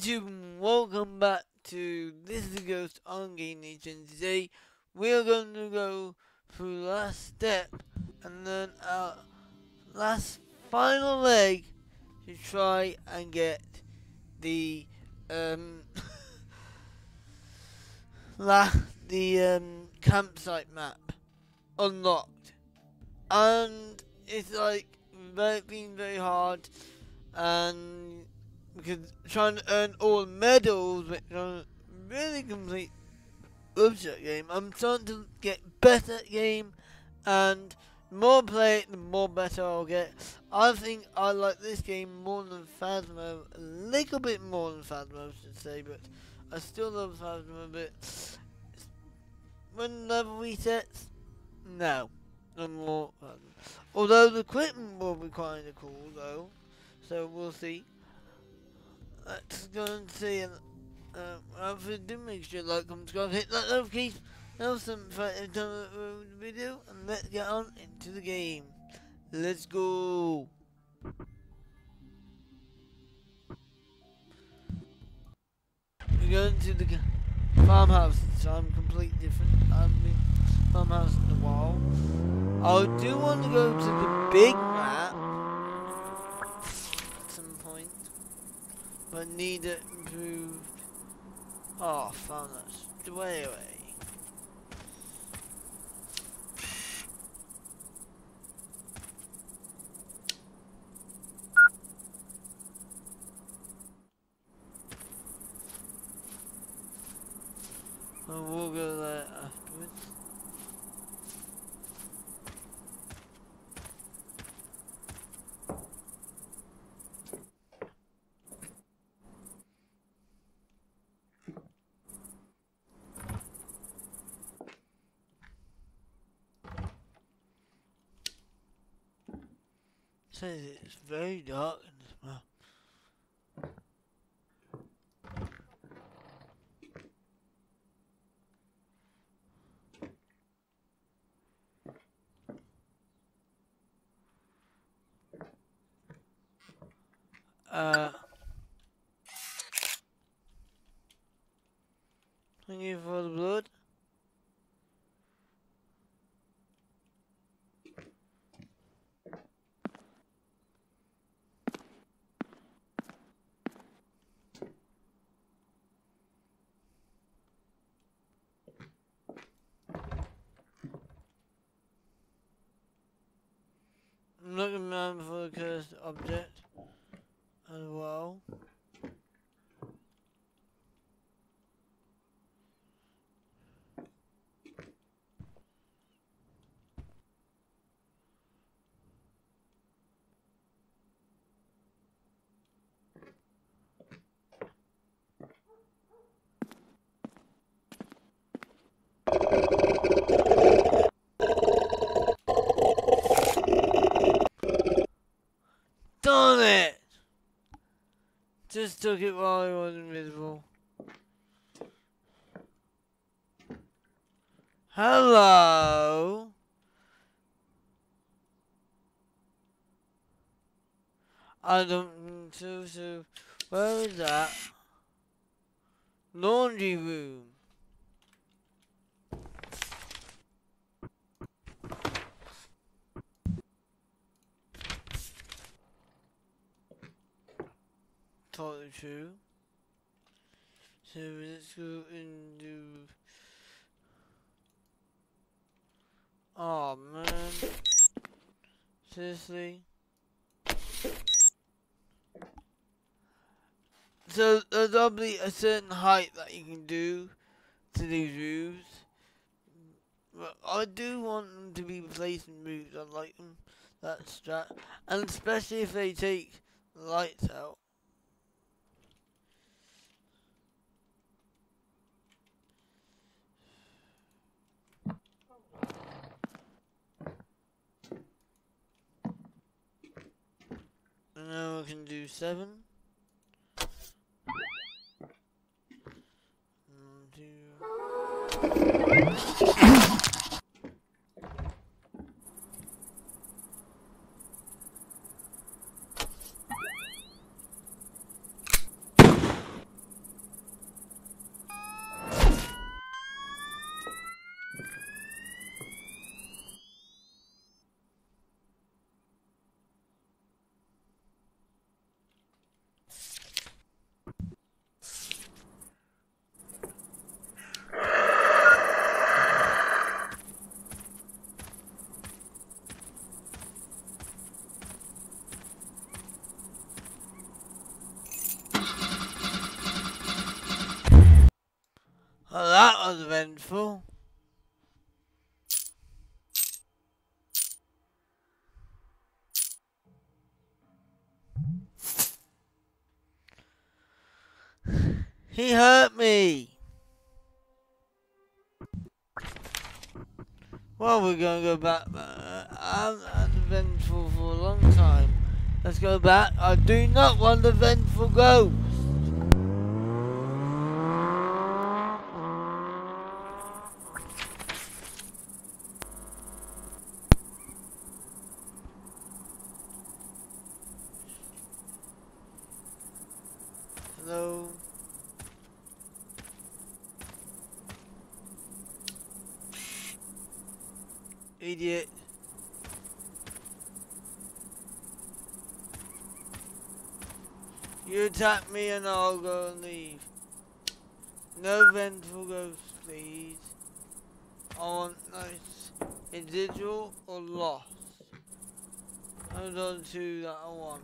YouTube welcome back to This is the Ghost on Gamer Nature. Today we're going to go through the last step and then our last final leg to try and get the um la the um campsite map unlocked. And it's like very, been very hard and because trying to earn all medals, which a really complete website game. I'm starting to get better at game, and more play the more better I'll get. I think I like this game more than Phasmo, a little bit more than Phasmo, I should say, but I still love Phasmo a bit. When level resets, no, no more Phasmo. Although the equipment will be kind of cool, though, so we'll see let's go and see and without um, further ado, make sure you like, comment, subscribe, hit that notification, Nelson for every time the video, and let's get on into the game. Let's go. We're going to the farmhouse, so I'm completely different. I'm in farmhouse in the wall. I do want to go to the big map but need it improved. Oh, found that. Way away. we'll go there says it's very dark this map. Uh, thank you for the blood. I'm looking around for the cursed object as well. Darn it! Just took it while I was invisible. Hello? I don't so so where is that? Laundry room. True. So let's go into. Oh man. Seriously? So there's obviously a certain height that you can do to these roofs. But I do want them to be replacing roofs. I like them. That strat. And especially if they take the lights out. Now we can do seven. Uneventful. He hurt me. Well, we're going to go back. Uh, I'm uneventful for a long time. Let's go back. I do not want the vengeful ghost. Attack me and I'll go and leave. No vengeful ghosts, please. I want nice individual or lost. Hold on to that I want.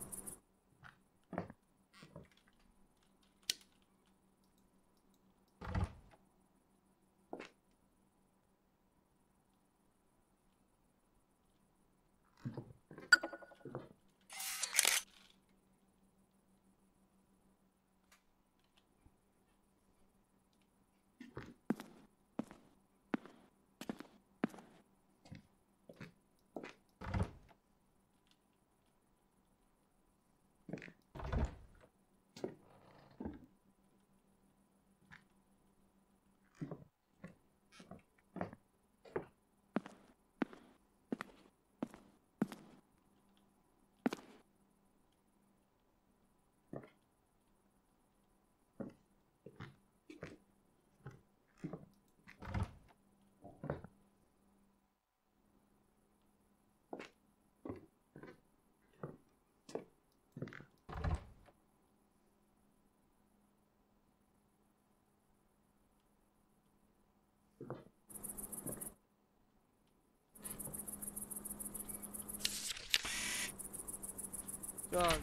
Gone.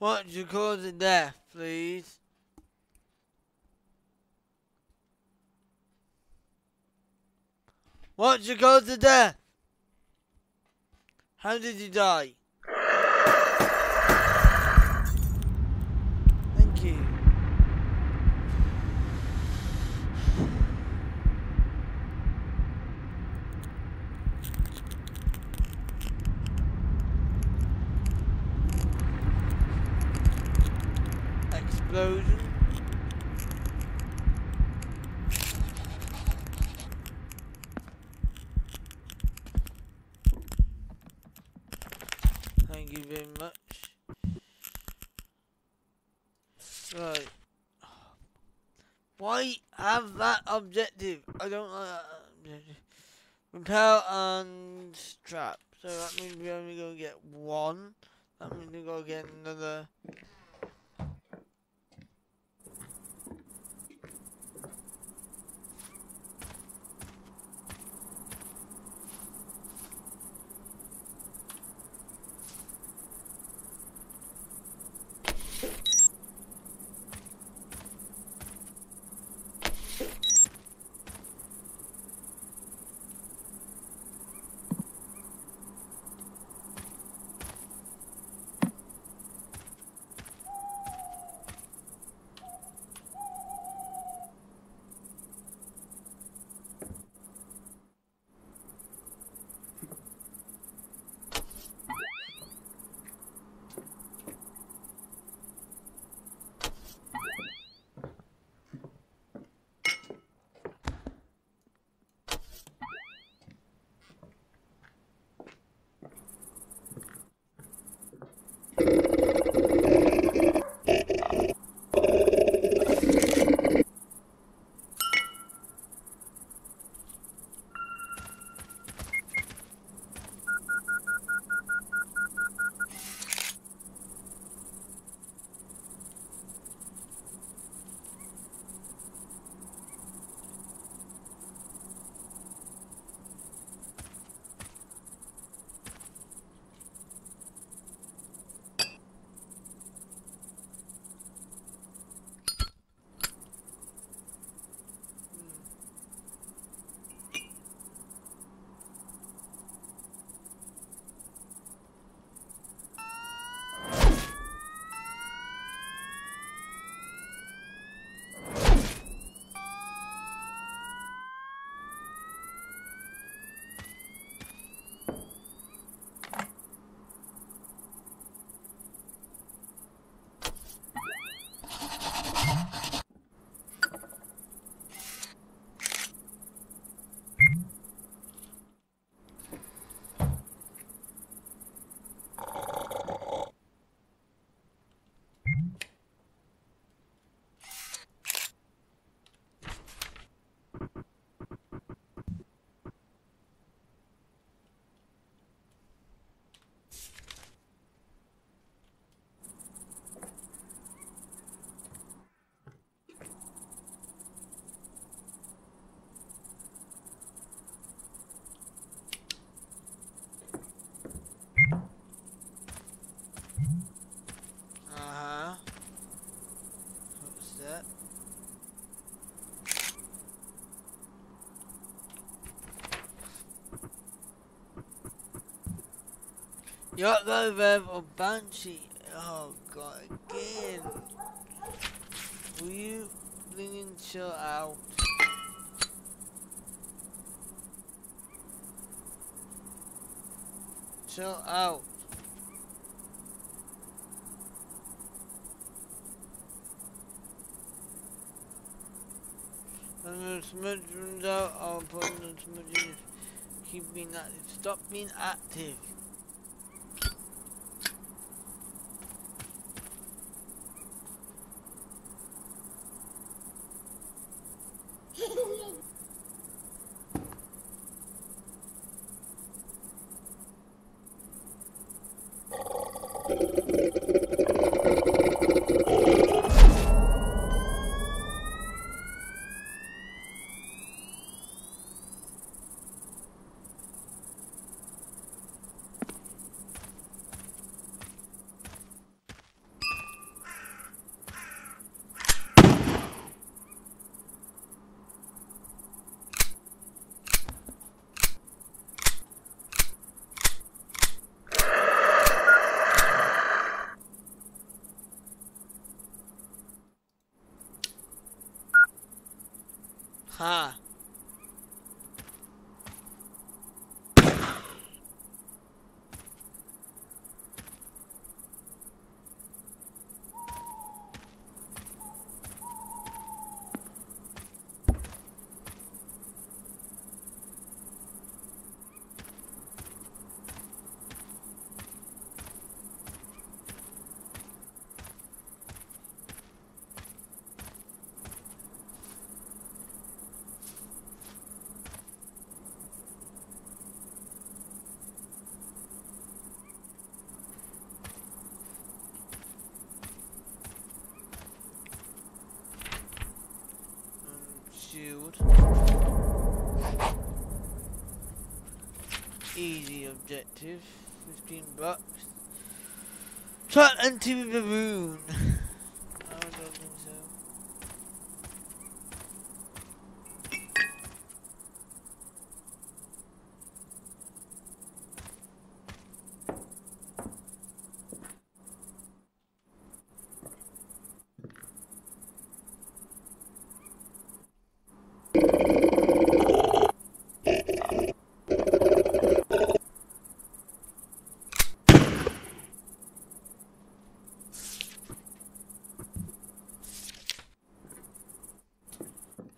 What you cause of death, please? What's you go to death? How did you die? Thank you. Explosion. Thank you very much. Right. Why have that objective? I don't uh, like that. Repel and trap. So that means we only go get one. That means we go get another. Yoko Rev or Banshee? Oh god, again. Will you bring and chill out? Chill out. When the smudge runs out, I'll put the smudges. Keep being active. Stop being active. Ha. Easy objective. 15 bucks. Try anti baboon. I don't think so.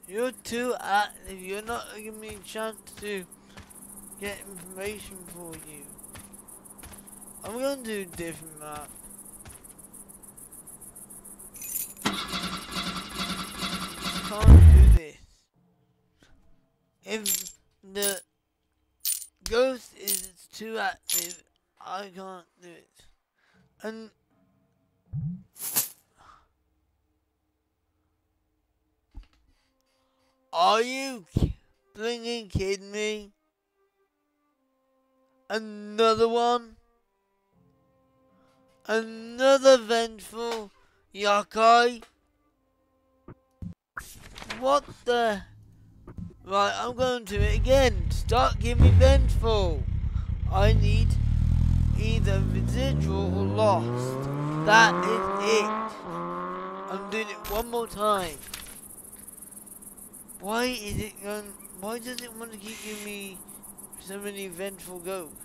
You're too active. You're not giving me a chance to get information for you. I'm gonna do different map. Yokai? What the? Right, I'm going to it again. Start giving me vengeful. I need either residual or lost. That is it. I'm doing it one more time. Why is it going? Why does it want to keep giving me so many vengeful ghosts?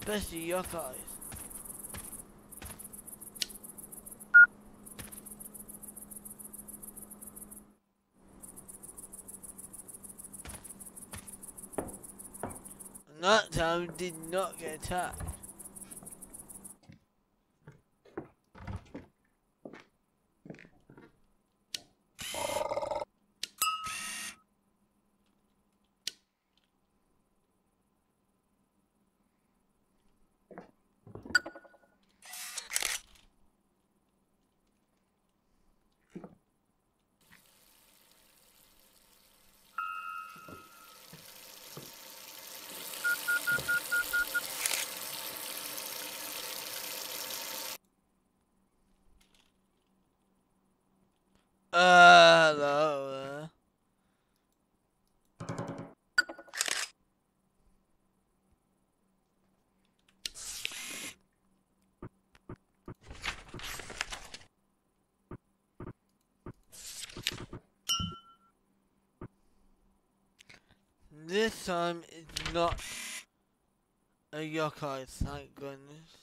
Especially yokai. And that time did not get attacked. This time it's not a yokai, thank goodness.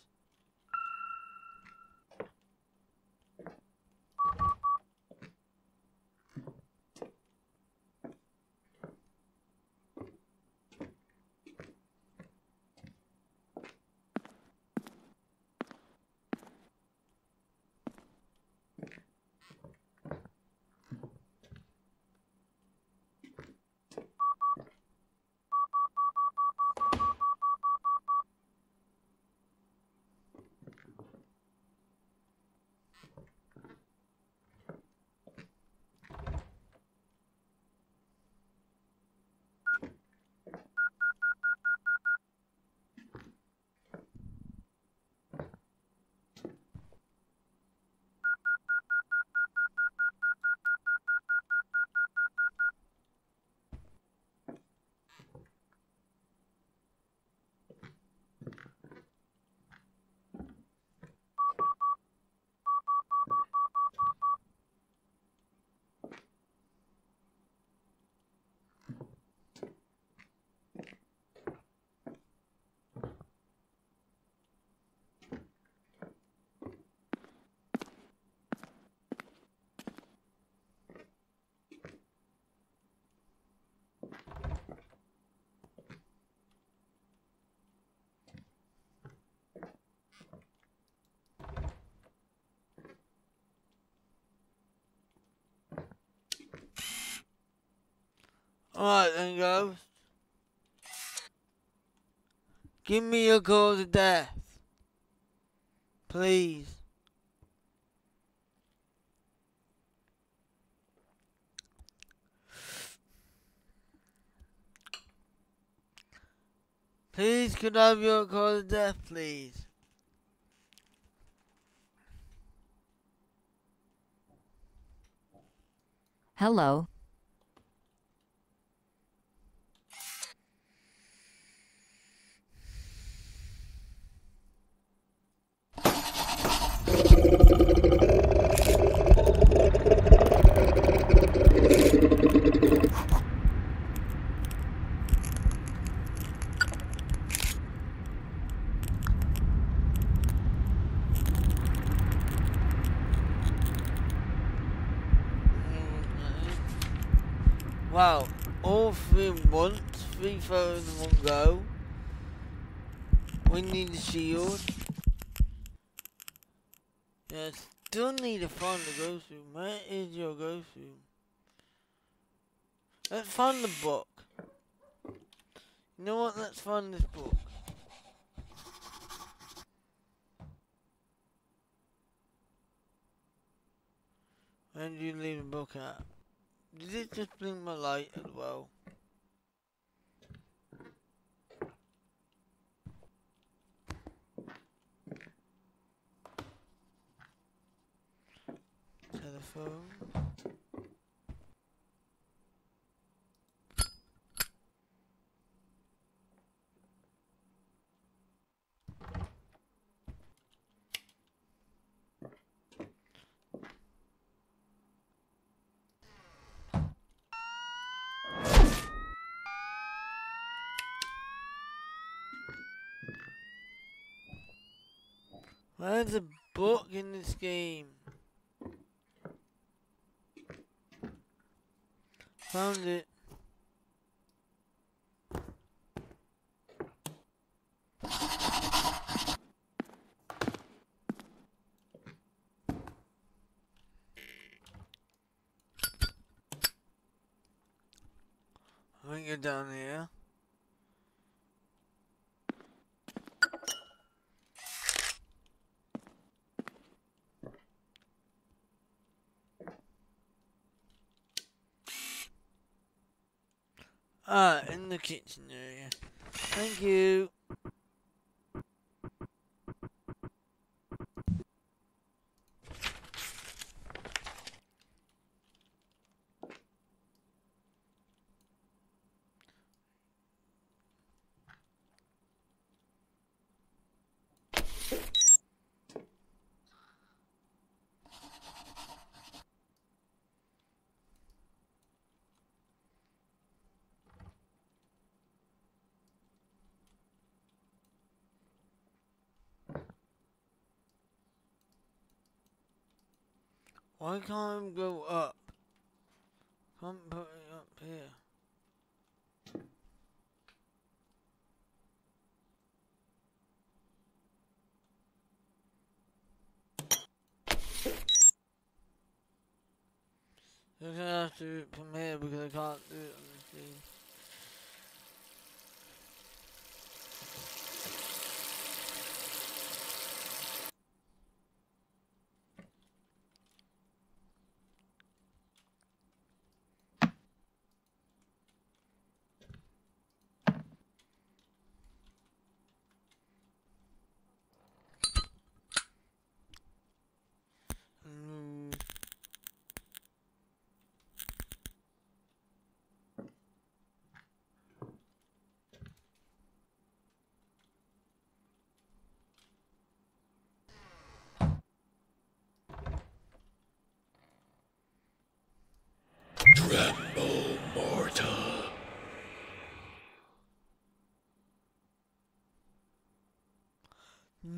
Alright then, Ghost. Give me your cause of death. Please. Please, could I have your cause of death, please? Hello. Wow, all three at once, three photos in one go. We need a shield. Yeah, still need to find the ghost room. Where is Let's find the book. You know what? Let's find this book. Where did you leave the book at? Did it just blink my light as well? Telephone. Where's a book in this game? Found it. I think you're down here. Ah, in the kitchen area. Thank you. Why can't I go up? Can't put it up here. You're gonna have to do it from here because I can't do it on the screen. Mm. Tremble, mortal.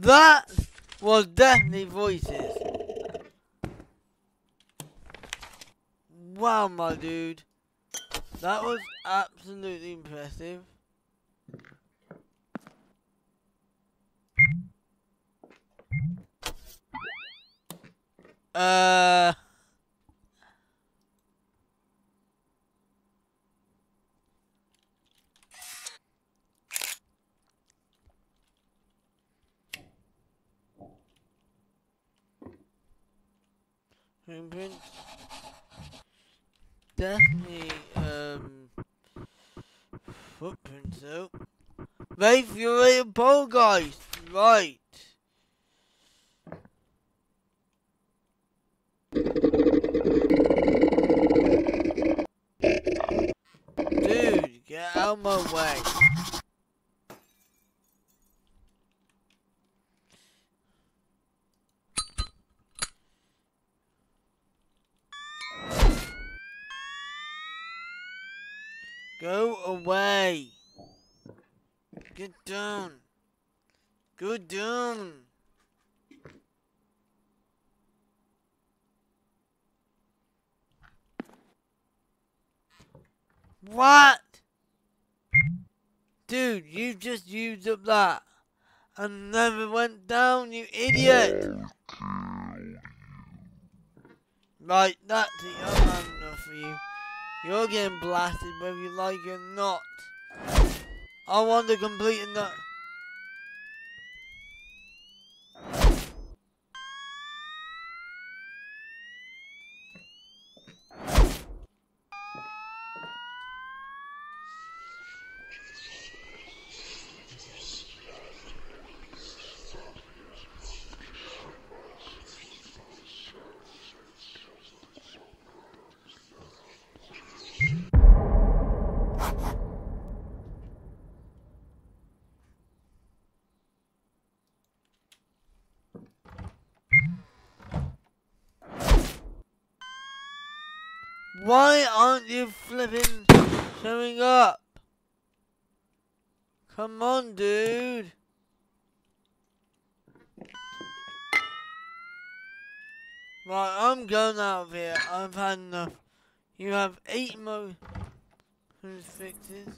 That was definitely voices. Wow, my dude. That was absolutely impressive. Uh. Fingerprint. Definitely, um, footprints though. Rafe, poltergeist, right? Dude, get out of my way. Go away. Get down. Go down. What? Dude, you used up that and never went down, you idiot. Right, that's it. I'm had enough for you. You're getting blasted whether you like it or not. I want to complete that. Why aren't you flipping showing up? Come on, dude. Right, I'm going out of here. I've had enough. You have eight more crucifixes.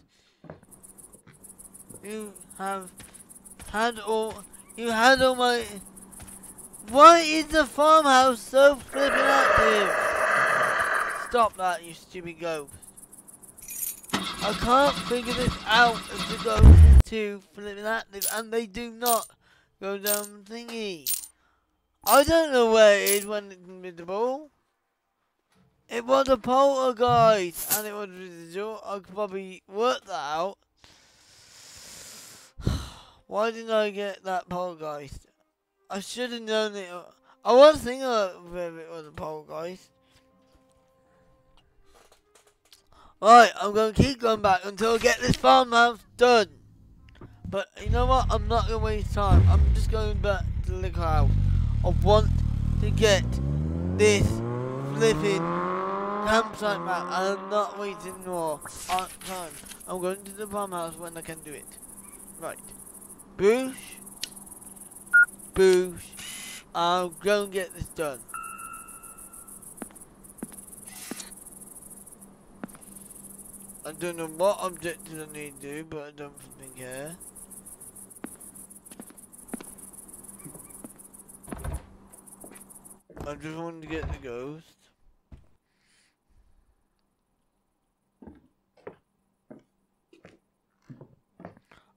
You have had all. You had all my. Why is the farmhouse so flipping active? Stop that, you stupid ghost. I can't figure this out as the ghost to flipping active, and they do not go down thingy. I don't know where it is when it's invisible. It was a poltergeist, and it was residual. I could probably work that out. Why didn't I get that poltergeist? I should have known it. I was thinking of it was a poltergeist. Right, I'm going to keep going back until I get this farmhouse done. But you know what? I'm not going to waste time. I'm just going back to the house. I want to get this flipping campsite back. I am not waiting for time. I'm going to the bomb house when I can do it. Right. Boosh. Boosh. I'll go and get this done. I don't know what objectives I need to do, but I don't think here. I just wanted to get the ghost.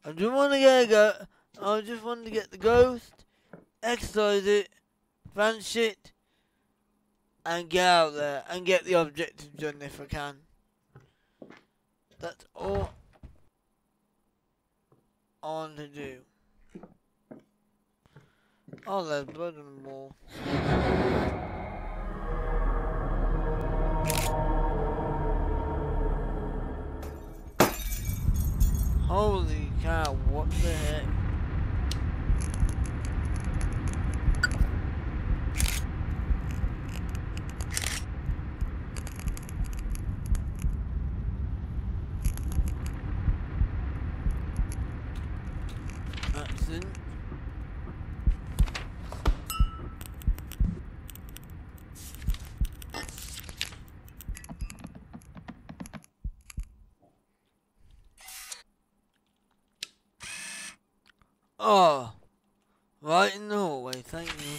I just want to get a go. I just want to get the ghost, exorcise it, vanish it, and get out there and get the objective done if I can. That's all I want to do. Oh, there's blood on the wall. Holy cow, what the heck? Accident. Oh, right in the hallway, thank you.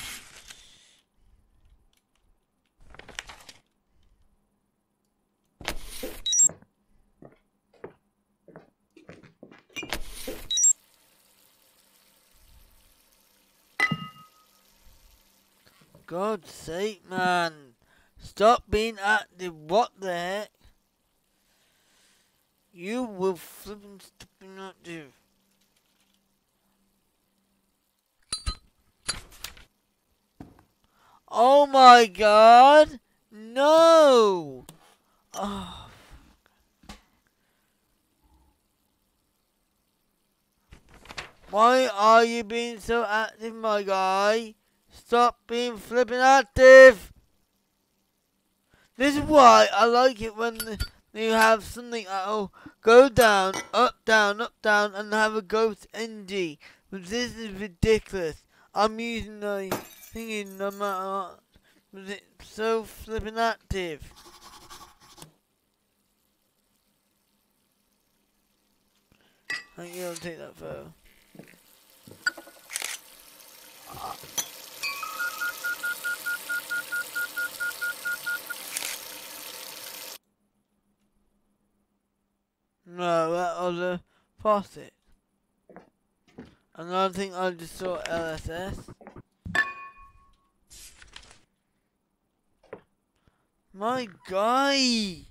God's sake, man. Stop being active. What the heck? You will flipping stop being active. Oh my god! No! Oh. Why are you being so active, my guy? Stop being flipping active! This is why I like it when you have something that'll go down, up, down, up, down, and have a ghost NG. But this is ridiculous. I'm using the thinking no matter what, but it's so flipping active. I think I'll take that photo. No, that was a faucet. And I think I just saw LSS. My guy!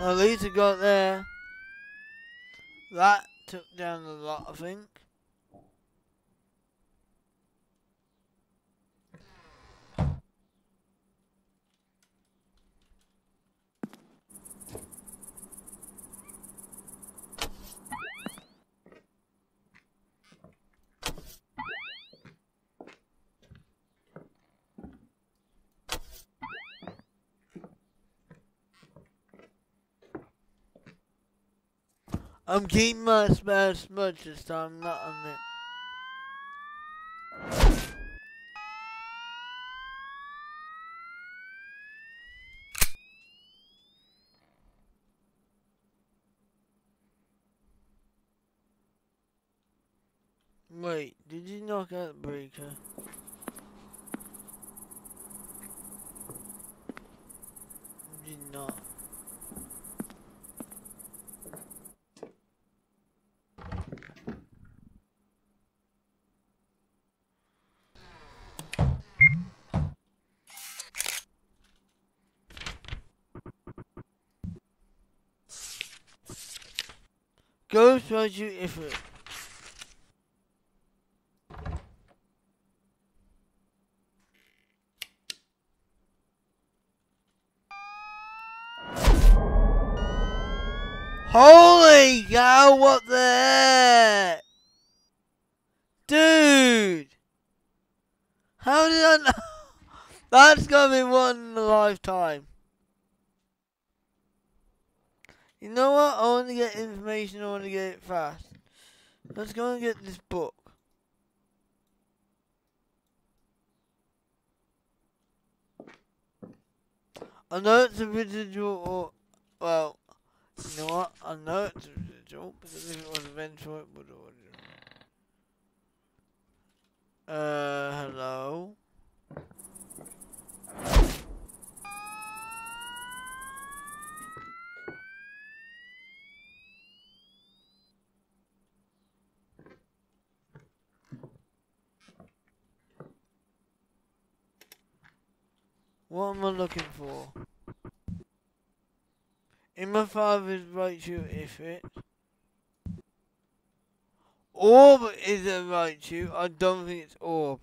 At least I got there. That took down a lot, I think. I'm keeping my spare smudge this time, not on it. Wait, did you knock out the breaker? You did not. Ghost you if it. Holy cow, what the heck? Dude! How did I know? That's gonna be one lifetime. You know what? I want to get information, I want to get it fast. Let's go and get this book. I know it's a residual, or, well, you know what? I know it's a residual, because if it was eventual, it would. Uh, hello? What am I looking for? In my father's right shoe, if it. Orb is a right. I don't think it's orb.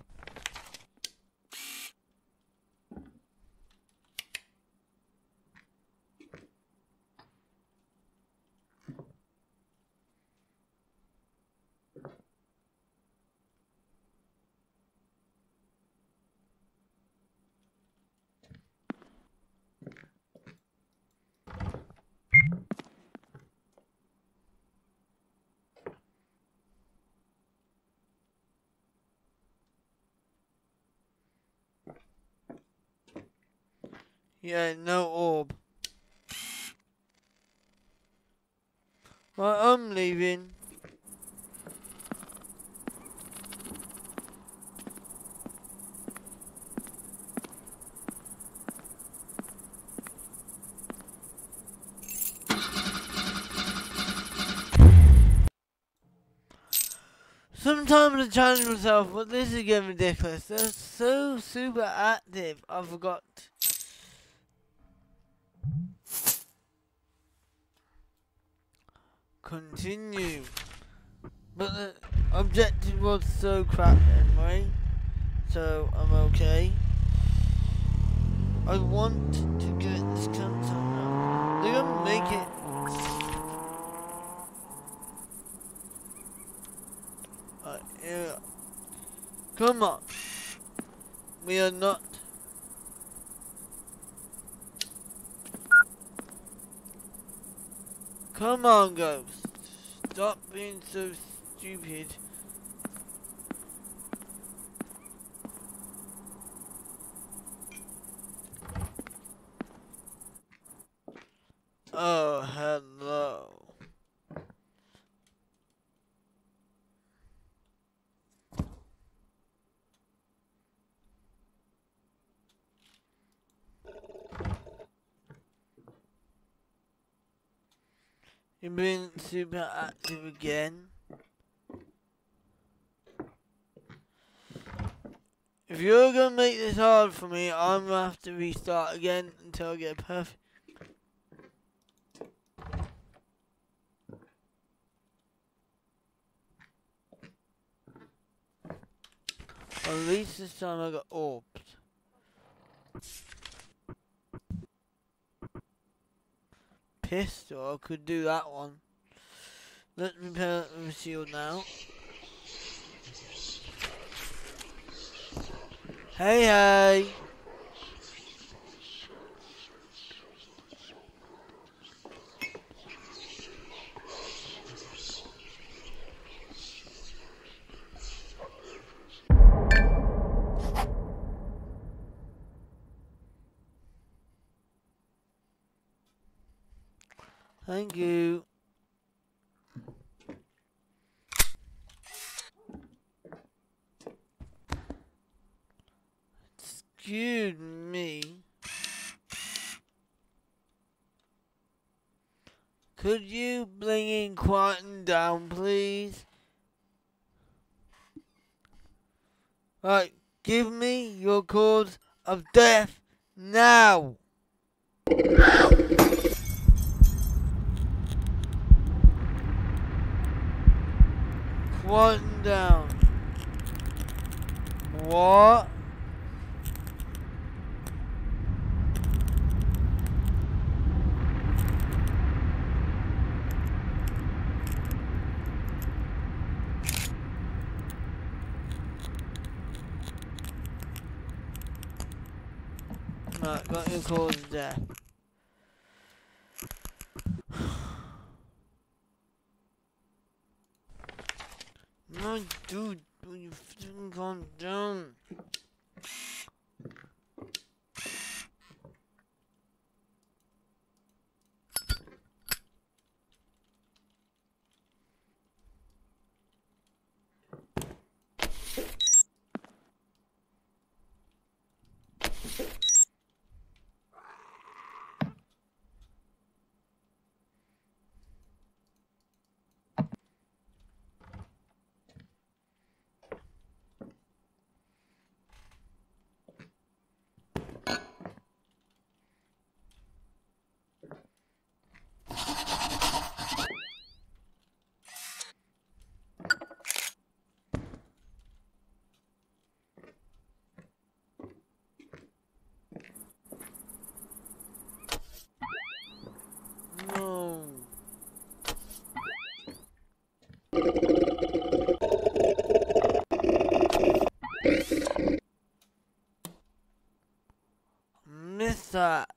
Yeah, no orb. Right, I'm leaving. Sometimes I challenge myself, but this is getting ridiculous. They're so super active, I forgot. Continue. But the objective was so crap anyway, so I'm okay. I want to get this content out. They're gonna make it. Uh, yeah. Come on. We are not. Come on, Ghost. Stop being so stupid. Oh, hello. You've been super active again. If you're gonna make this hard for me, I'm gonna have to restart again until I get perfect. At least this time I got orbs. Pistol, I could do that one. Let's repair the shield now. Hey, hey! Thank you. Excuse me. Could you bring in Quantum down, please? Right, give me your cause of death now. One down. What? Your cause death. No, dude, you fucking calm down? No. Miss that.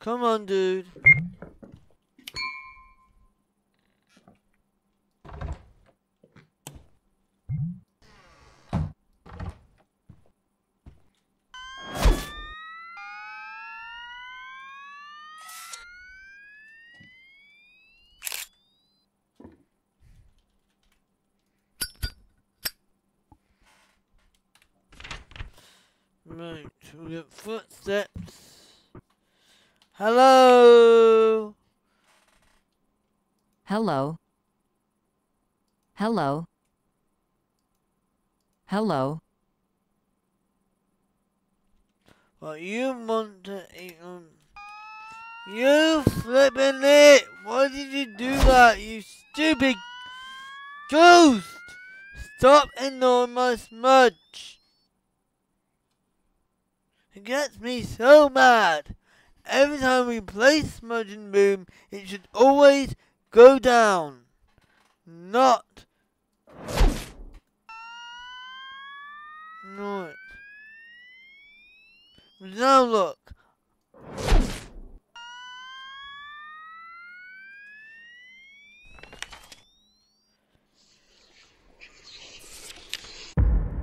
Come on, dude. Right, we got footsteps. Hello. Hello. Hello. Hello. What you want to eat on? You flipping it! Why did you do that, you stupid ghost? Stop ignoring my smudge. It gets me so mad. Every time we place smudge the room, it should always go down. Not. Not. Now look.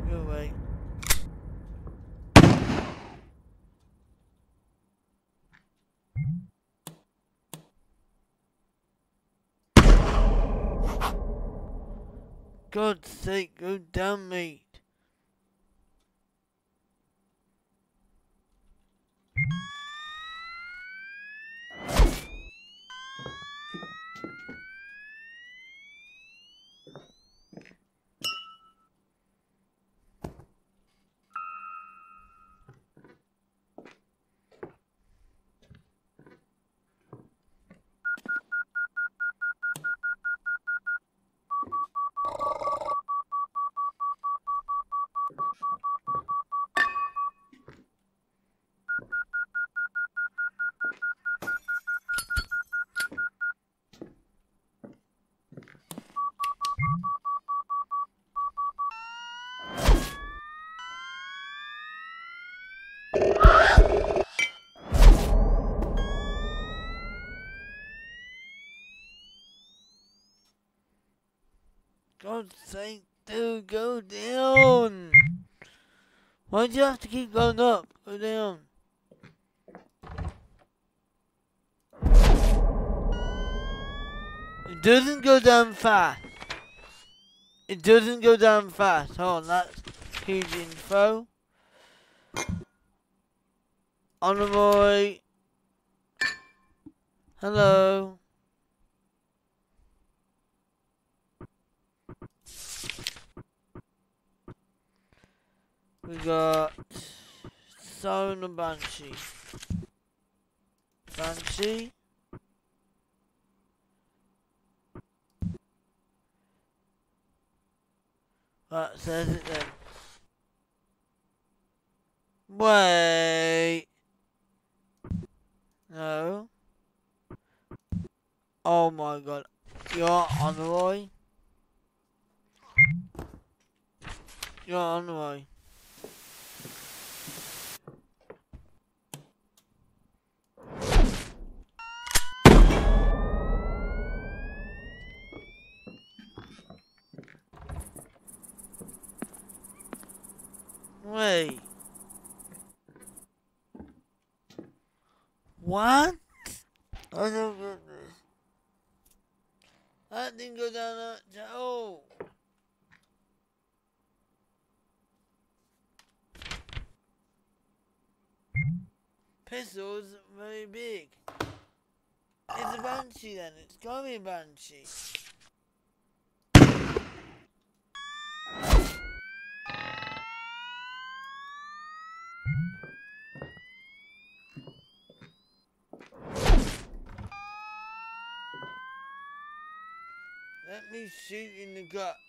Go away. God's sake, go down, mate. God's sake, dude, go down. Why'd you have to keep going up? Go down. It doesn't go down fast. It doesn't go down fast. Hold on, that's huge info. Envoy. Hello. We got and Banshee. Banshee. That says it then. Wait. No. Oh my god. You're on the way. You're Envoy. Wait. What? I get this. That didn't go down at all. Oh. Pistol's very big. It's a banshee then. It's gotta be a banshee. Let me shoot in the guts.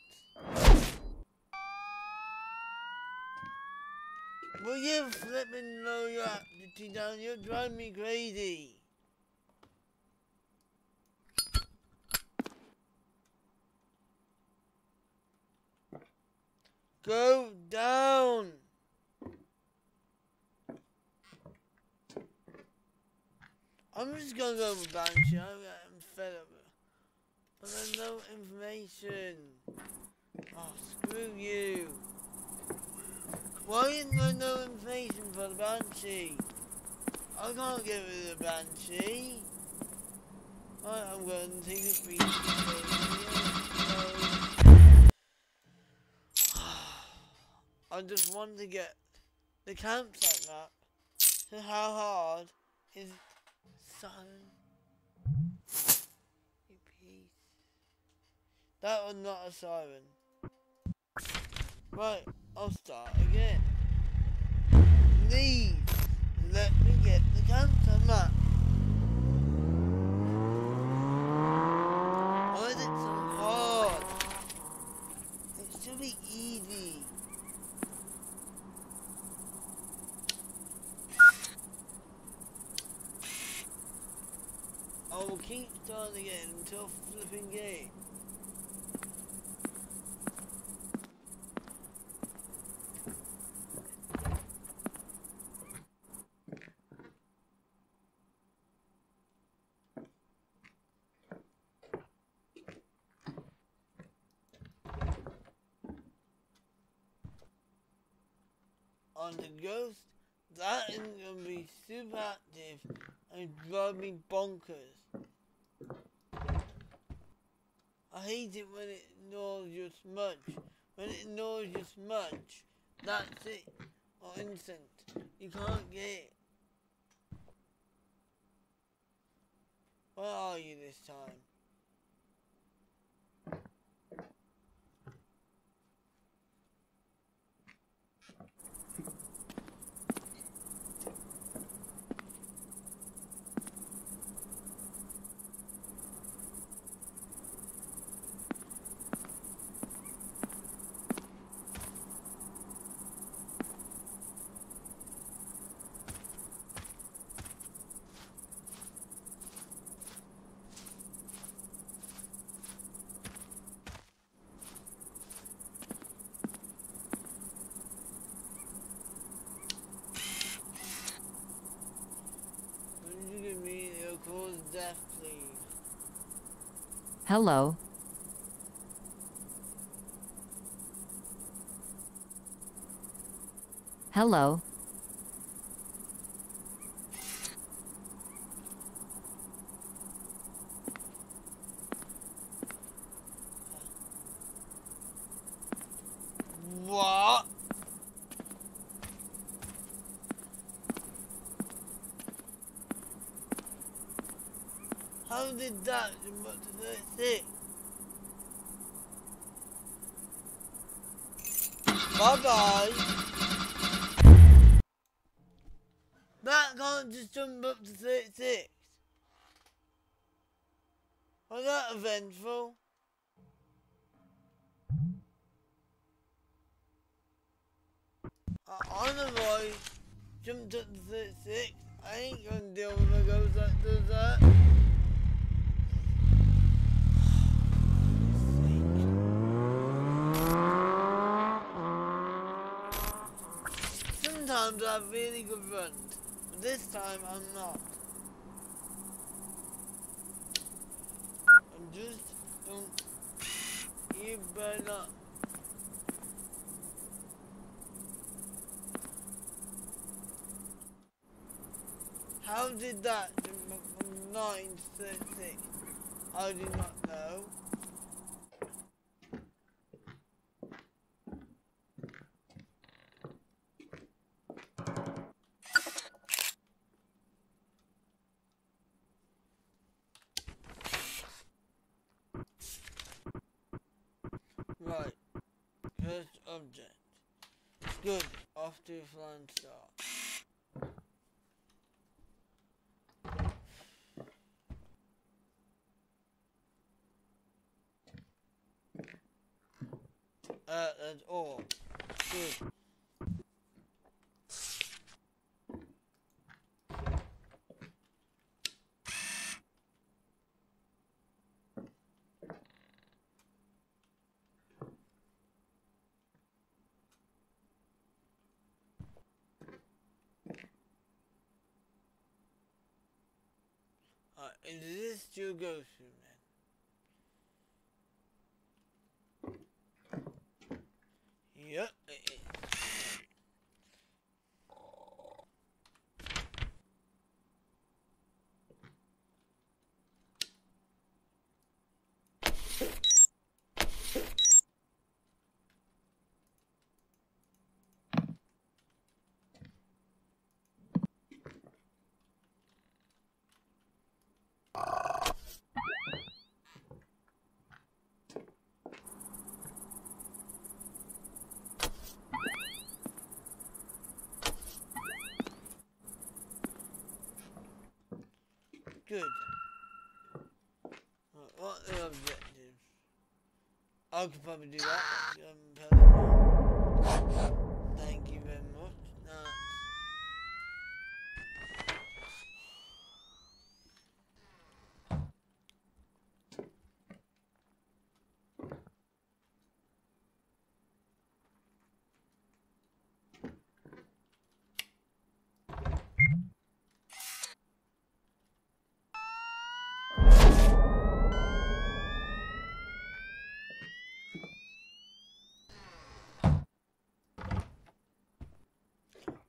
Will you flipping know your aptitude down? You're driving me crazy. Go down. I'm just gonna go with Banshee. I'm fed up. But there's no information. Oh, screw you. Why isn't there no information for the Banshee? I can't get rid of the Banshee. Right, I'm going to take a free I just want to get the campsite map. So how hard is Siren? That was not a siren. Right, I'll start again. Please let me get the campsite map. Why is it so hard? It should be easy. I will keep starting again until flipping game. On the ghost, that is gonna be super active and drive me bonkers. I hate it when it ignores your smudge. When it ignores your smudge, that's it. Or instant. You can't get it. Where are you this time? Hello. Hello. What? How did that what did it say? Bye bye. That can't just jump up to 36. Was that eventful? I otherwise jumped up to 36. I ain't gonna deal with a ghost that does that. have really good runs. But this time I'm not. I'm just don't you better not How did that nine thirty? I do not know. A flying start. Uh, that's all. Good. Uh, is this your go-to, man? Yep, it is. Good. Right, what are the objectives? I oh, could probably do that. Um, perfect. Thank you very much. Now,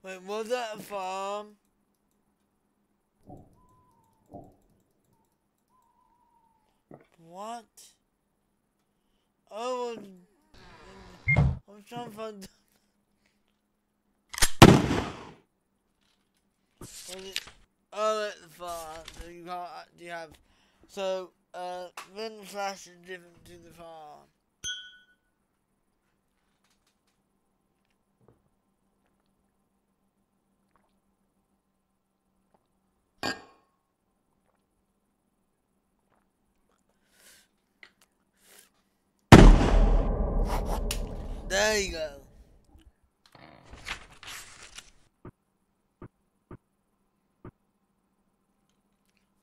Wait, was that a farm? What? Oh, I was trying to find. Oh, the farm. So you can't actually have. So, uh, Ren Flash is different to the farm. There you go.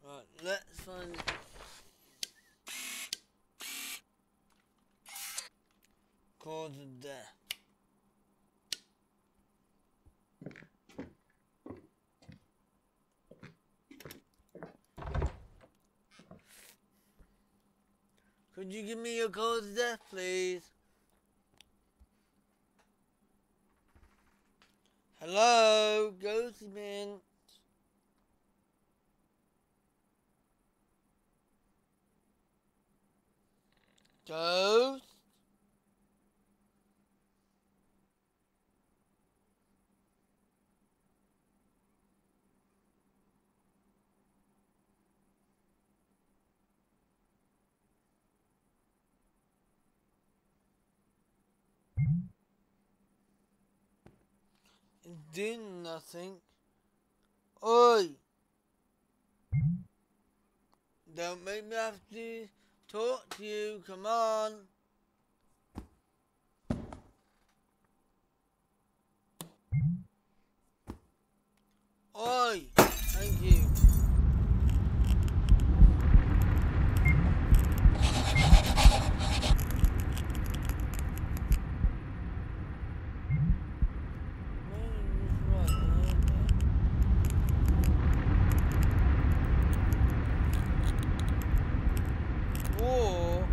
Right, let's find cause of death. Could you give me your cause of death, please? Ghosty Man. Ghost? Doing nothing. Oi! Don't make me have to talk to you, come on. Oi! Thank you. War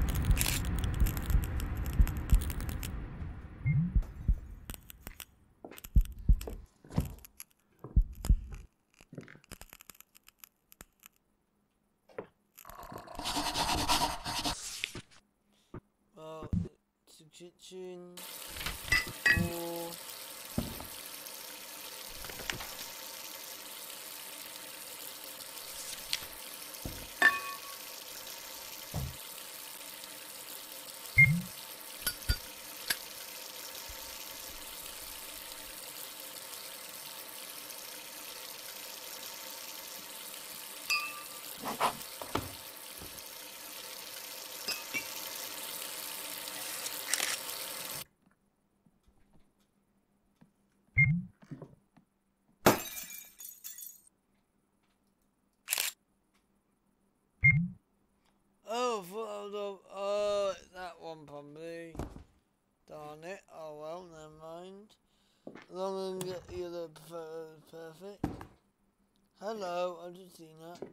kitchen. Or Oh, photo. Oh, that one probably. Darn it. Oh well, never mind. As long as I get the other photos perfect. Hello, I've just seen that.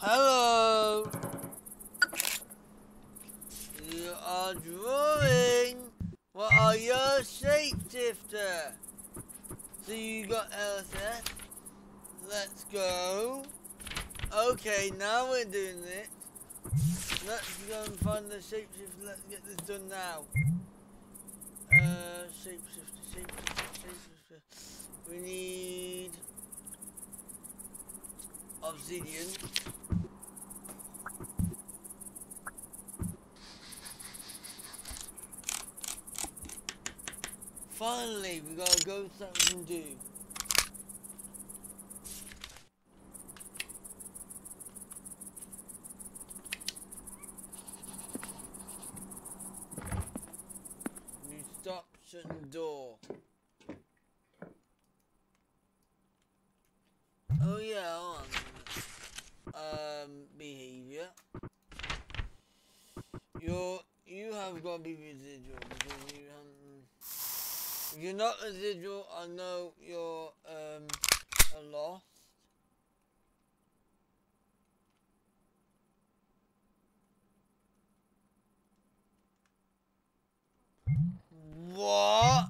Hello. You are drawing. What are your shapeshifter? So you got LSS. Let's go. Okay, now we're doing it. Let's go and find the shapeshifter. Let's get this done now. Uh, shapeshifter, shapeshifter, shapeshifter. We need obsidian. We gotta go something to do. You stop shutting door. Oh yeah. Um, behavior. You're, you have got to be residual because you haven't you're not a residual, I know you're um, a loss. What?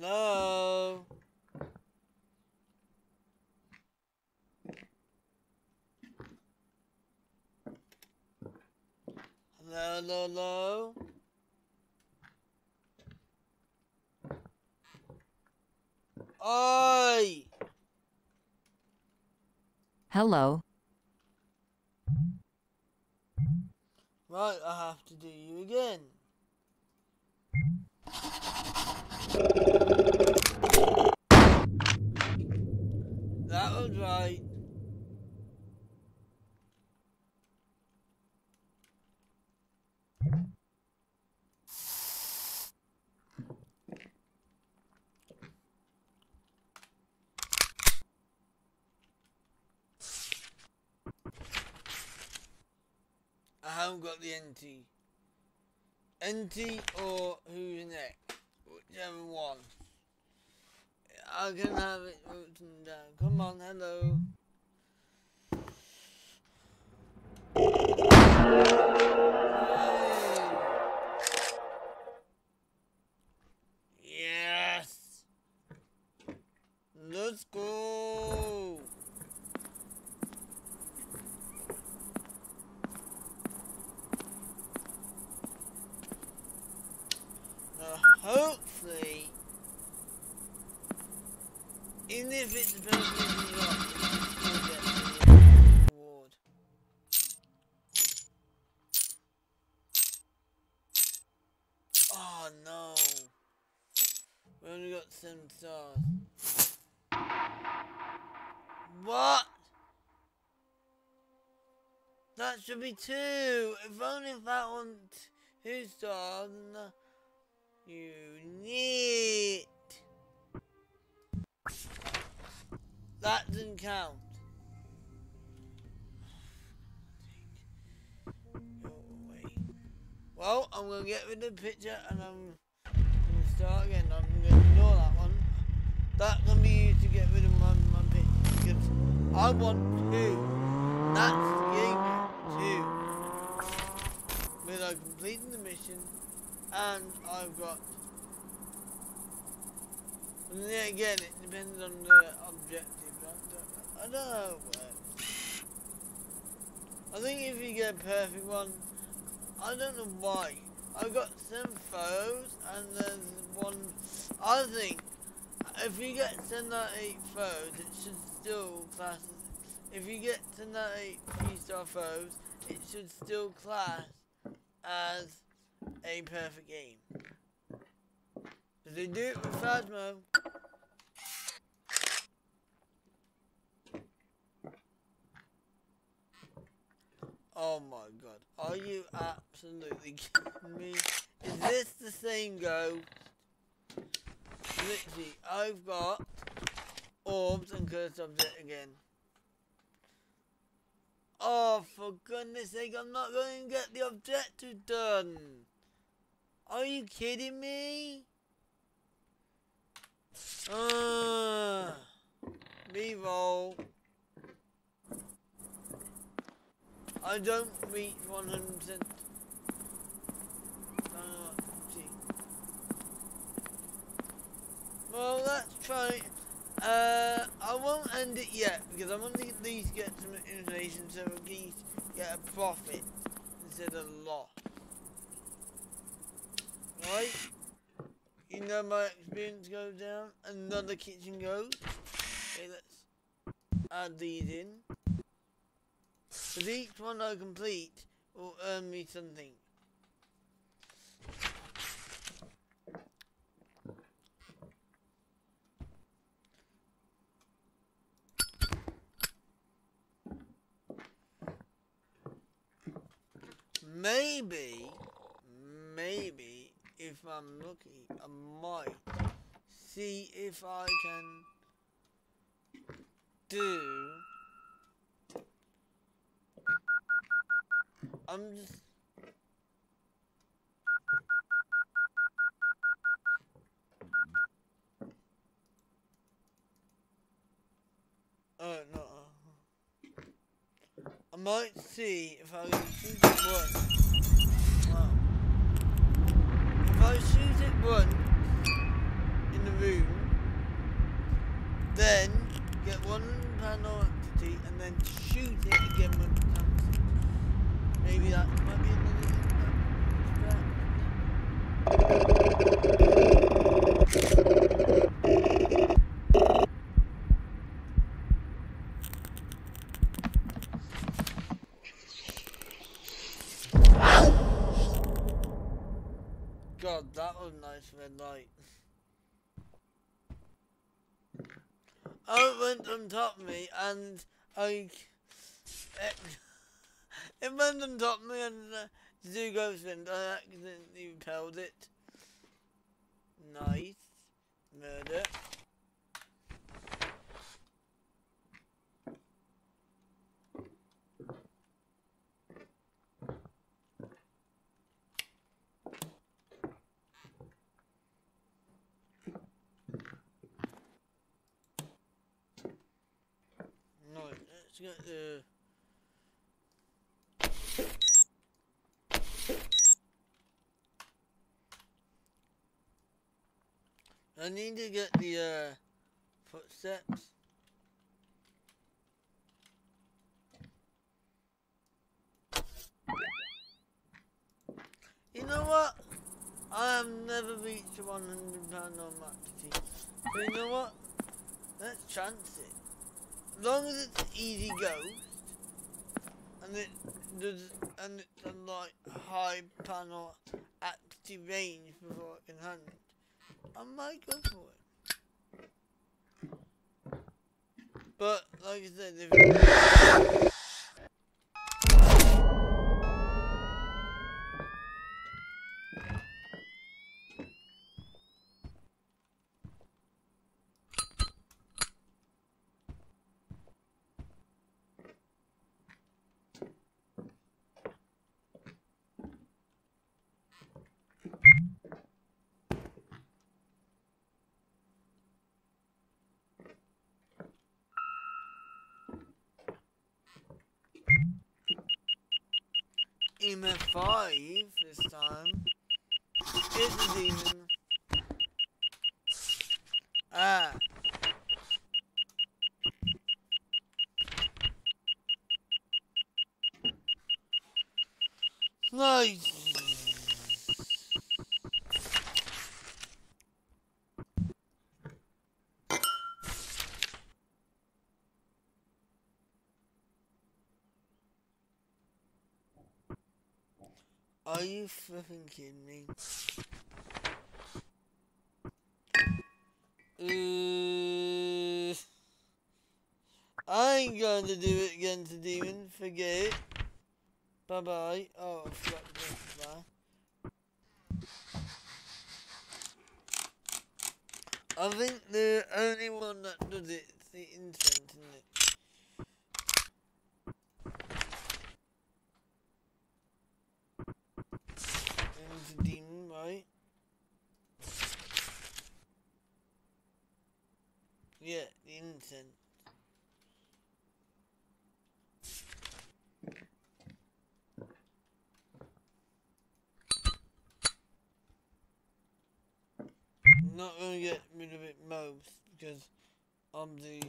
Hello? Hello? Oi! Hello. Right, I have to do you again. That was right. I haven't got the NT. NT or who's next? Whichever one. I can have should be two. If only if that one stars, then you need. That didn't count. Well, I'm gonna get rid of the picture and I'm gonna start again. I'm gonna ignore that one. That can be used to get rid of my, my picture because I want two. That's the game two. Without completing the mission and I've got and then again it depends on the objective. I don't know, I don't know how it works. I think if you get a perfect one, I don't know why. I've got some photos and there's one I think if you get 10 out of 8 photos it should still class if you get 10 out of 8 three star photos it should still class as a perfect game. Did they do it with Phasmo? Oh my god, are you absolutely kidding me? Is this the same ghost? Literally, I've got orbs and cursed object again. Oh, for goodness sake, I'm not going to get the objective done. Are you kidding me? Uh, reroll. I don't reach 100%. Uh, see. Well, let's try. Uh, I won't end it yet because I want to at least get some information so at least get a profit instead of loss. Right? You know my experience goes down, another kitchen goes. Okay, let's add these in. Because each one I complete will earn me something. Maybe, maybe, if I'm lucky, I might see if I can do. I'm just. Oh no. Might see if I can shoot it once. Wow. If I shoot it once in the room, then get one panel entity and then shoot it again with the cancer. Maybe that might be another thing. that- God, that was nice red light. Oh, it went on top of me and I. It, went on top of me and uh, Zoo Ghost Wind. I accidentally repelled it. Nice. Murder. Let's. I need to get the uh, footsteps. You know what? I have never reached 100 pound on Maxi. But you know what? Let's chance it. As long as it's easy go, and it does and it's on like high panel active range before I can hunt, I might go for it. But like I said, if EMF 5 this time. It's demon. Ah. Nice. Are you flipping kidding me? Uh, I ain't going to do it again to Demon. Forget it. Bye bye. Oh, I forgot to I think the only one that does it is the internet? Into demon, right? Yeah, the incense. Not gonna get rid of it most because I'm the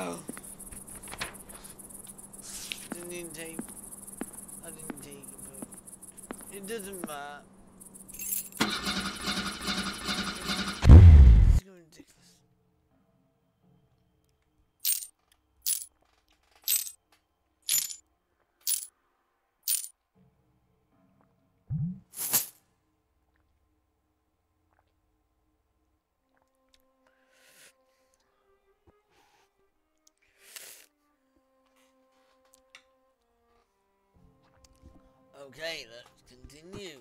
You. Didn't take I didn't take a photo. It doesn't matter. Okay, let's continue.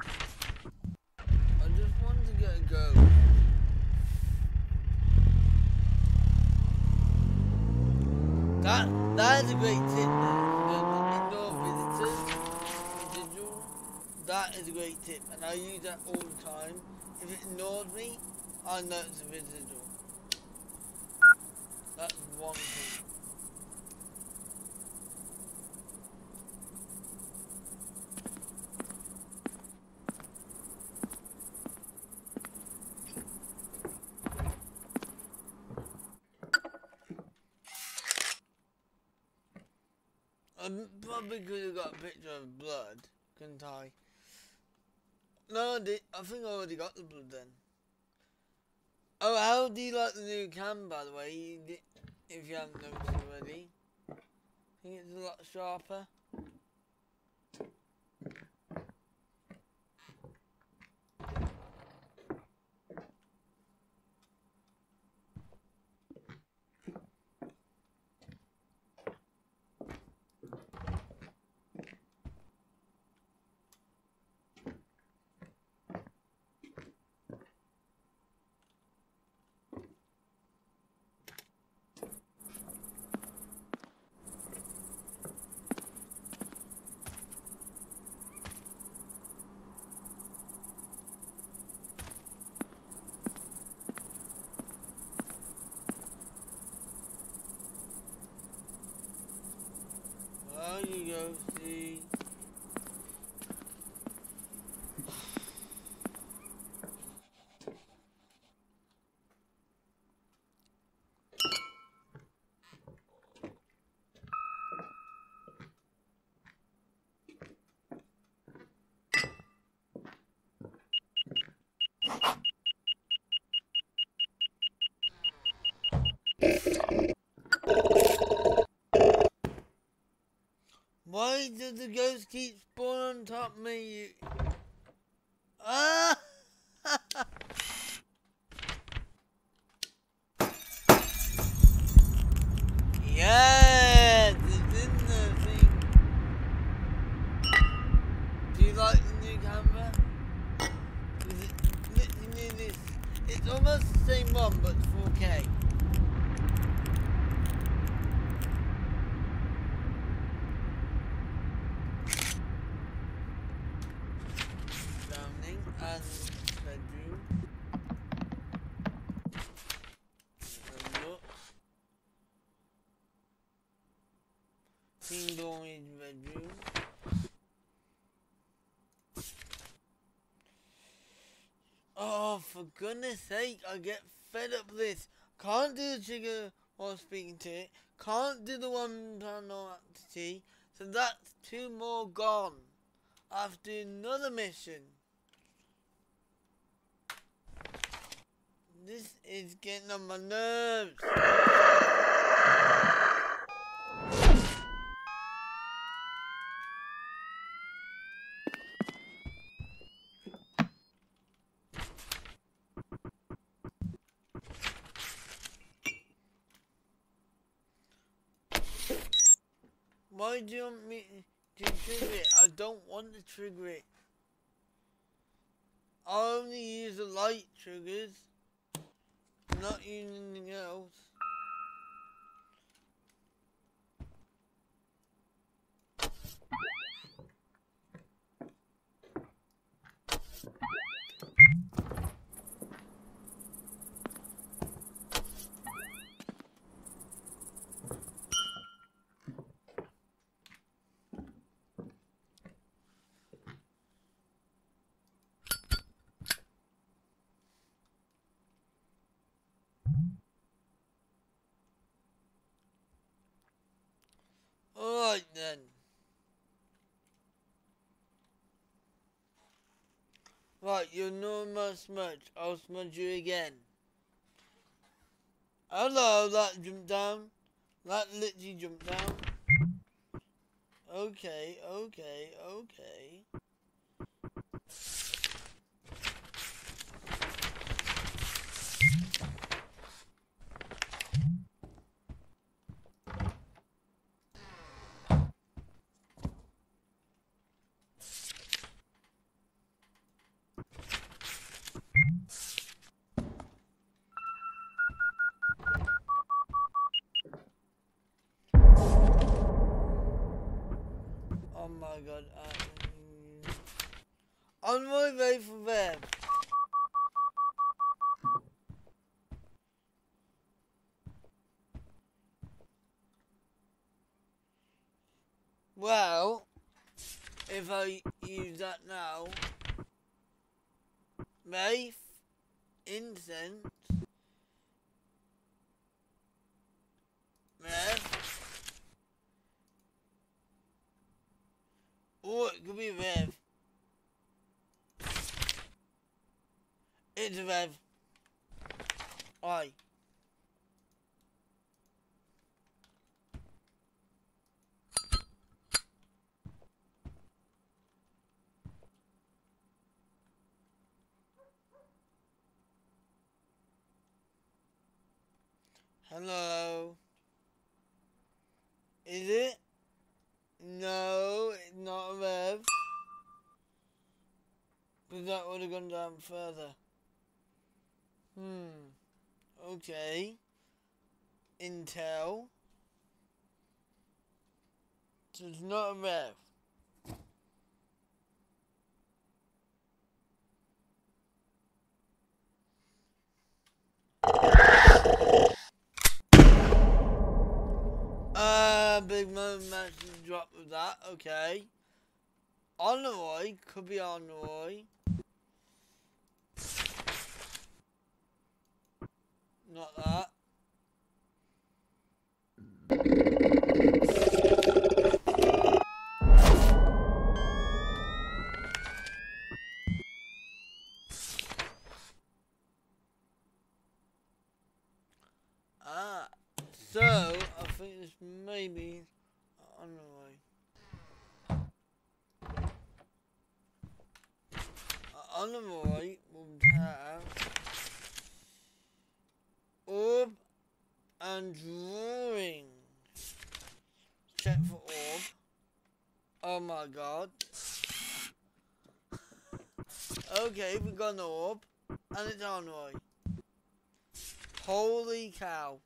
I just want to get a go. That, that is a great tip there. Indoor visitors, digital, that is a great tip. And I use that all the time. If it ignores me, I know it's a visitor. That's one thing. Probably could have got a picture of blood, couldn't I? No, I. I think I already got the blood then. Oh, how do you like the new cam, by the way? If you haven't noticed already. I think it's a lot sharper. There you go, see. Why does the ghost keep spawning on top of me? Ah! yes, it's in the thing. Do you like the new camera? Is it literally this? It's almost the same one, but 4K. Drowning and bedroom. Have a look. Ding dong is bedroom. Oh, for goodness sake, I get fed up with this. Can't do the trigger while speaking to it. Can't do the one panel activity. So that's two more gone. I have to do another mission. This is getting on my nerves. Do you want me to trigger it? I don't want to trigger it. I only use the light triggers, not using anything else. Alright then. Right, you know my smudge. I'll smudge you again. Hello, that jumped down. That literally jumped down. Okay, okay, okay. On my way them. Well, if I use that now, Mace, incense, Rev, or it could be Rev. It's Rev. Aye. Hello. Is it? No, it's not a rev. Because that would have gone down further. Hmm. Okay. Intel. So it's not a rev. Uh, big moment message drop with that. Okay. Honoroi could be Honoroi. Not that. Ah, so I think this may be Honoroi. Honoroi would have orb and drawing. Check for orb. Oh my god. okay, we got an orb. And it's Honoroi. Holy cow.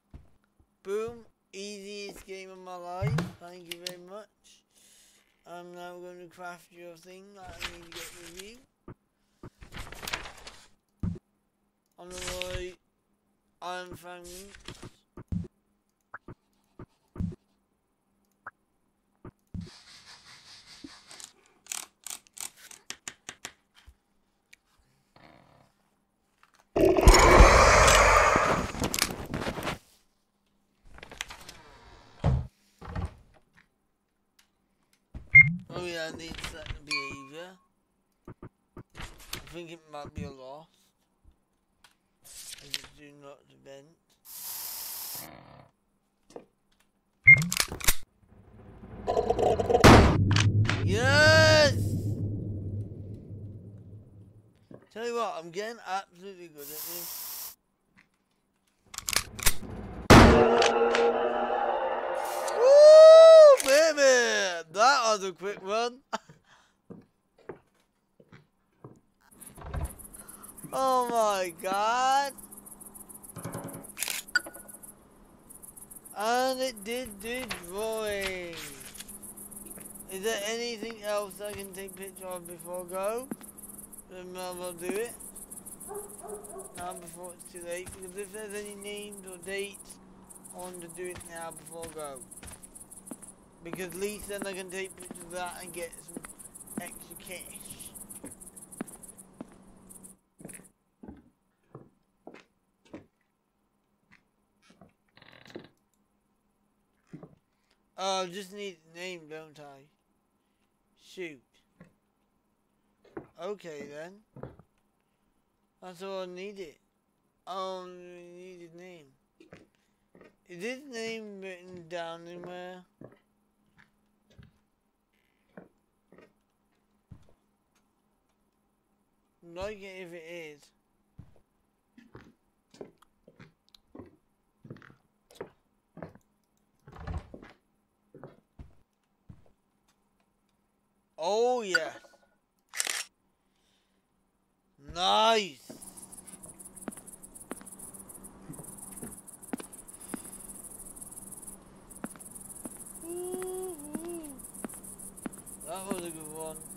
Boom. Easiest game of my life. Thank you very much. I'm now going to craft your thing that I need to get with you. On the way, iron fragments. Oh yeah, I need certain behaviour. I think it might be a loss. I just do not vent. Yes! Tell you what, I'm getting absolutely good at this. Was a quick one. oh my god. And it did do drawing. Is there anything else I can take picture of before I go? Then I'll do it. Now before it's too late. Because if there's any names or dates, I want to do it now before I go. Because at least then I can take pictures of that and get some extra cash. Oh, I just need a name, don't I? Shoot. Okay then. That's all I needed. Oh, I need a name. Is this name written down anywhere? Like it is. Oh yeah. Nice. That was a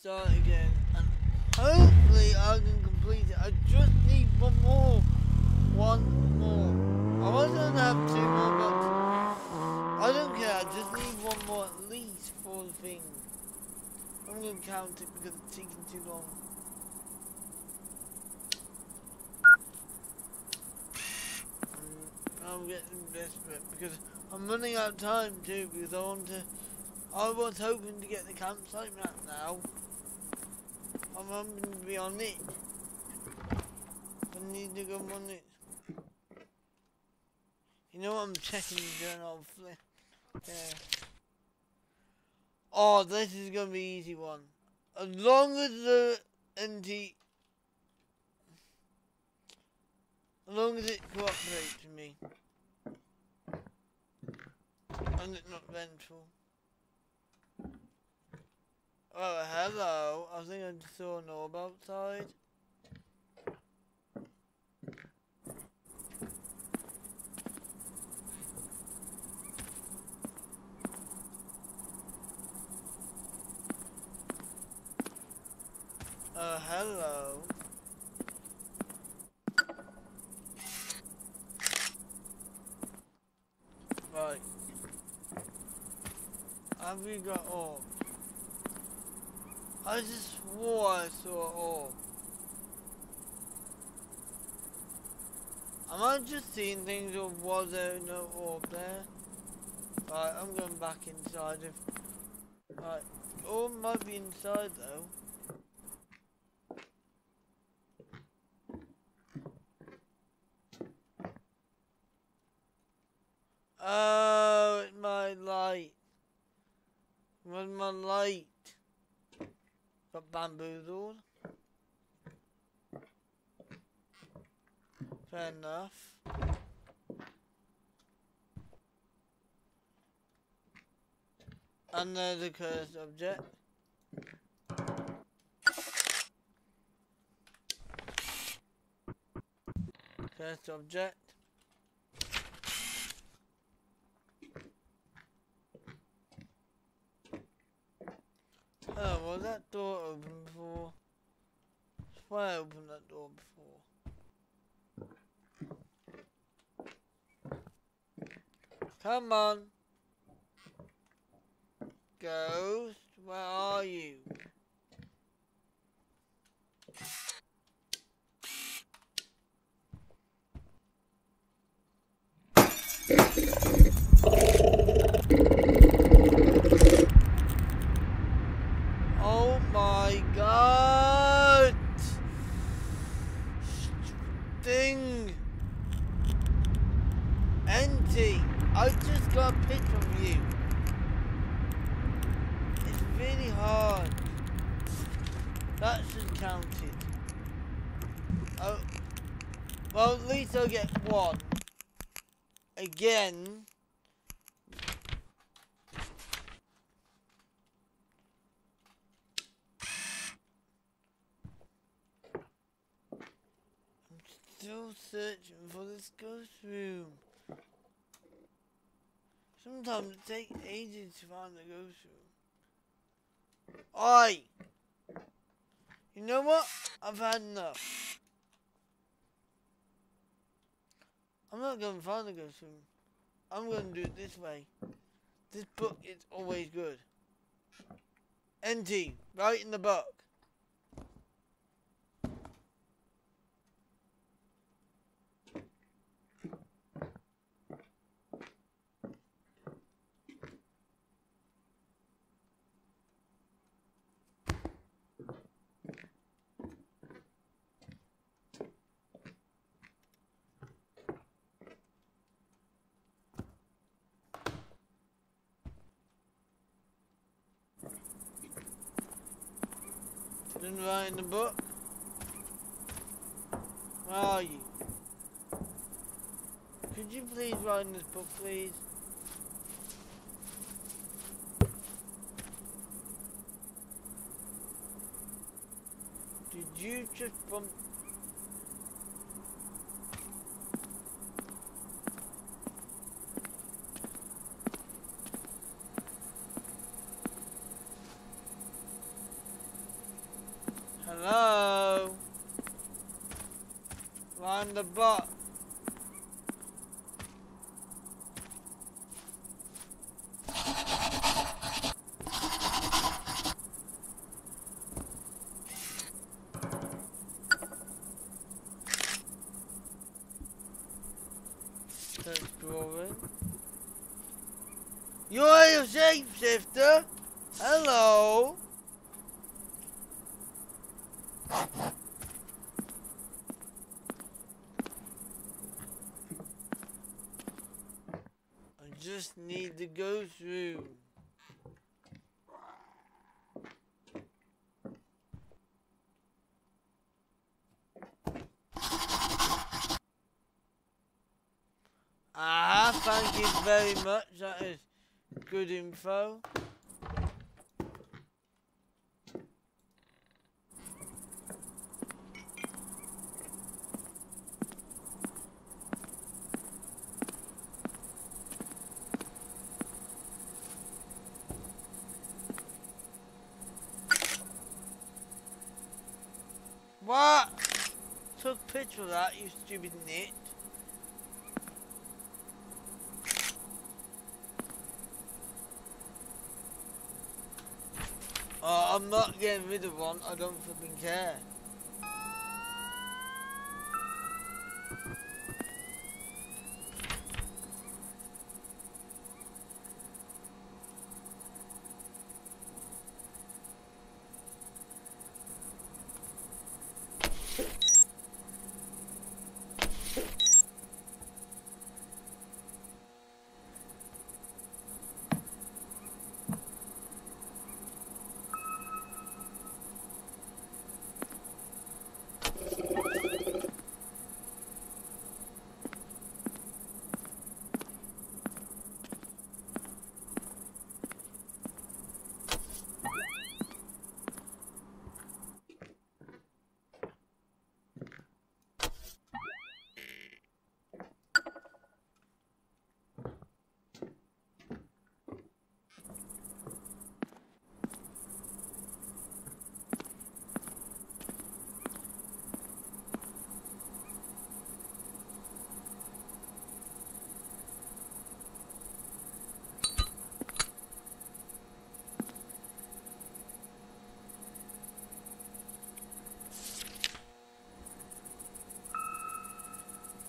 start again, and hopefully I can complete it. I just need one more. One more. I wasn't gonna have two more, but I don't care. I just need one more at least for the thing. I'm gonna count it because it's taking too long. Mm, I'm getting desperate because I'm running out of time too because I want to. I was hoping to get the campsite map now. I'm to be on it. I need to go on it. You know what I'm checking the journal flip. Yeah. Oh, this is gonna be easy one. As long as the NT as long as it cooperates with me. And it's not vengeful. Oh, hello. I think I saw an orb outside. Uh, hello. Right. Have we got orb? I just swore I saw orb. Am I just seeing things or was there no orb there? Right, I'm going back inside if... Right, oh, orb might be inside though. Oh, my light. Where's my light? Got bamboozled. Fair enough. And there's a cursed object. Cursed object. Oh, was that door open before? Why I opened that door before? Come on. Ghost, where are you? Oh god! Thing! Empty! I just got a pic from you. It's really hard. That should count it. Oh, well at least I'll get one. Again. Still searching for this ghost room. Sometimes it takes ages to find the ghost room. Oi! You know what? I've had enough. I'm not going to find the ghost room. I'm going to do it this way. This book is always good. NT, right in the book. In the book. Where are you? Could you please write in this book, please? Did you just bump? the bot. Search drawing. You're a shapeshifter? Hello? I just need to go through. Ah, thank you very much. That is good info. What? Took a picture of that, you stupid nit. Oh, I'm not getting rid of one. I don't fucking care.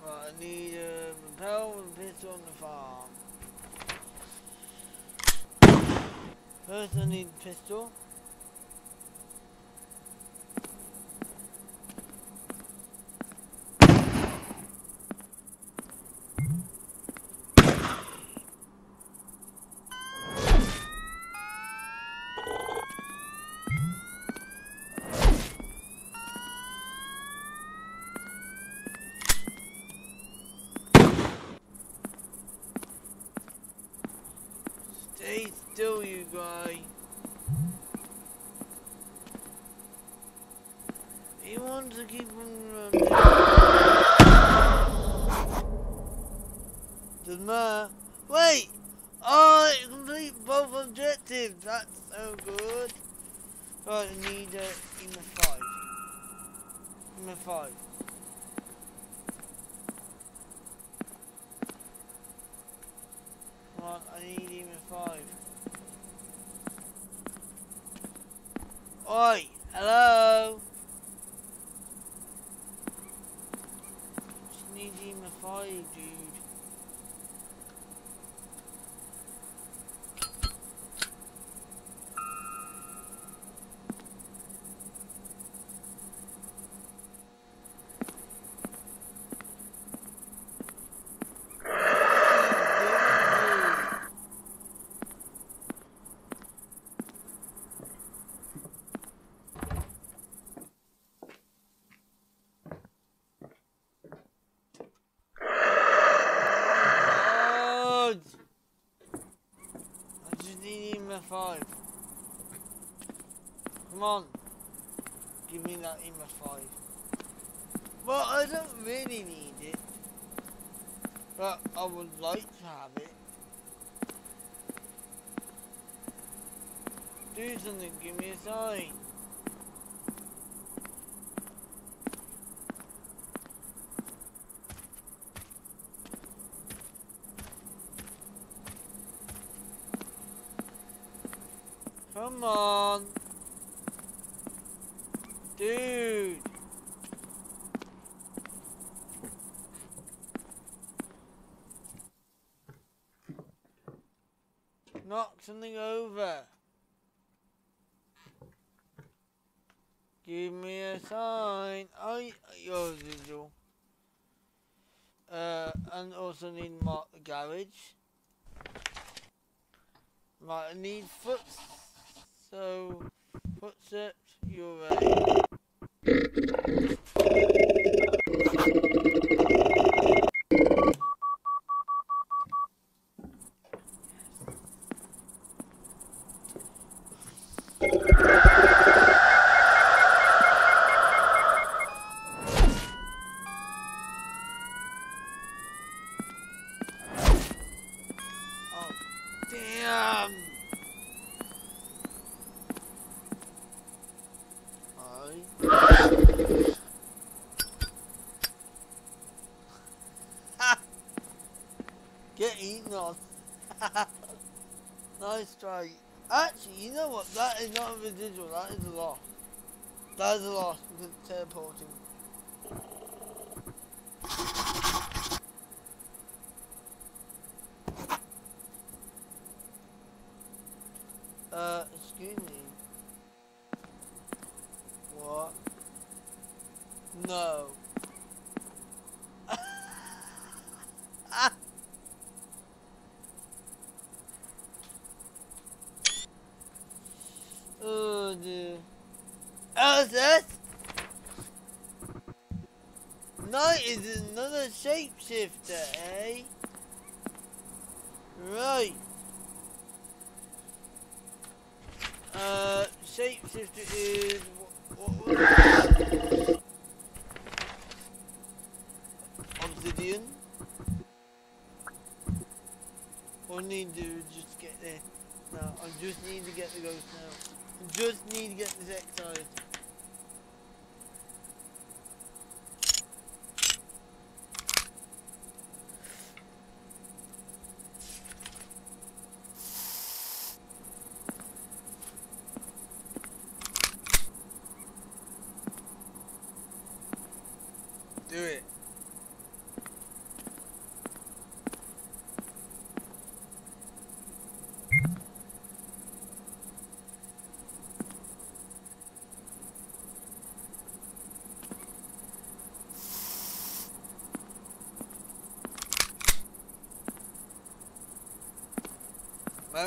Right, I need a repel and pistol on the farm. First I need pistol. Oh. 5. Come on. Give me that EMF 5. Well, I don't really need it. But I would like to have it. Do something, give me a sign. Come on. Dude. Knock something over. Give me a sign. I your visual. Uh, and also need to mark the garage. Right, I need foot. So, footsteps. You're right. Oh, damn! I... Get eaten on. nice try. Actually, you know what? That is not a residual. That is a loss. That is a loss because it's teleporting. Uh, excuse me. What? No. oh dear. Oh, that? Night is another shapeshifter, eh? Right. Uh, shapeshifter is what, what? Obsidian. I need to just get there. No, I just need to get the ghost now. I just need to get this exorcised.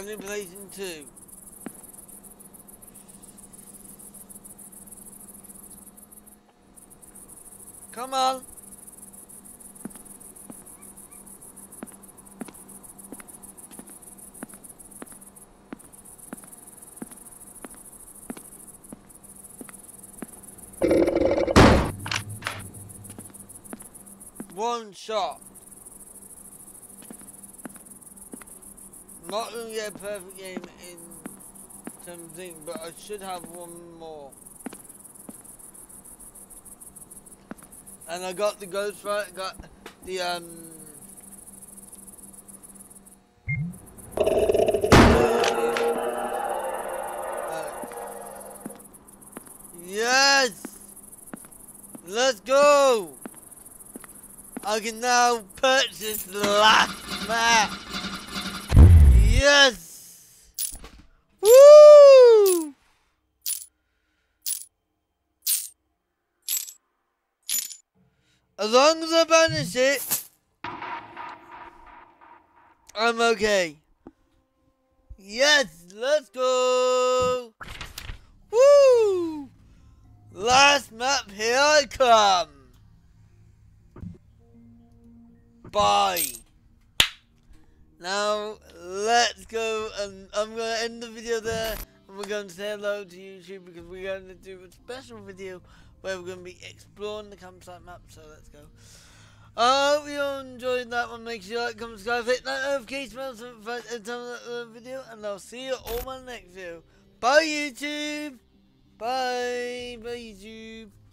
Manipulation two. Come on. One shot. Not get a perfect game in terms of thing, but I should have one more. And I got the ghost right, got the um Yes! Let's go! I can now purchase the last map! Yes! Woo! As long as I banish it, I'm okay. Yes, let's go! Woo! Last map, here I come! Bye! Now, let's go, and I'm to end the video there, and we're going to say hello to YouTube, because we're going to do a special video where we're going to be exploring the campsite map, so let's go. I hope you all enjoyed that one, make sure you like, comment, subscribe, hit that notification bell so every time a video, and I'll see you all in my next video. Bye YouTube! Bye! Bye YouTube!